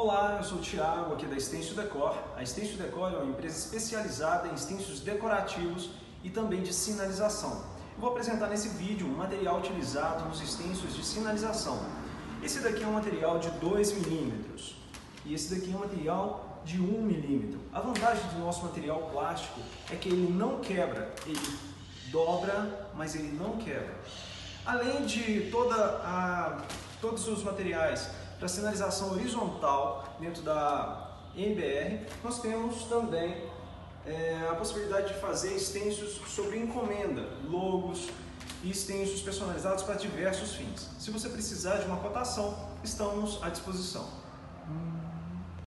Olá, eu sou o Thiago, aqui da Stencil Decor. A Stencil Decor é uma empresa especializada em stencils decorativos e também de sinalização. Eu vou apresentar nesse vídeo um material utilizado nos stencils de sinalização. Esse daqui é um material de 2 milímetros e esse daqui é um material de 1 milímetro. A vantagem do nosso material plástico é que ele não quebra, ele dobra, mas ele não quebra. Além de toda a, todos os materiais para sinalização horizontal dentro da MBR, nós temos também é, a possibilidade de fazer extensos sobre encomenda, logos e extensos personalizados para diversos fins. Se você precisar de uma cotação, estamos à disposição.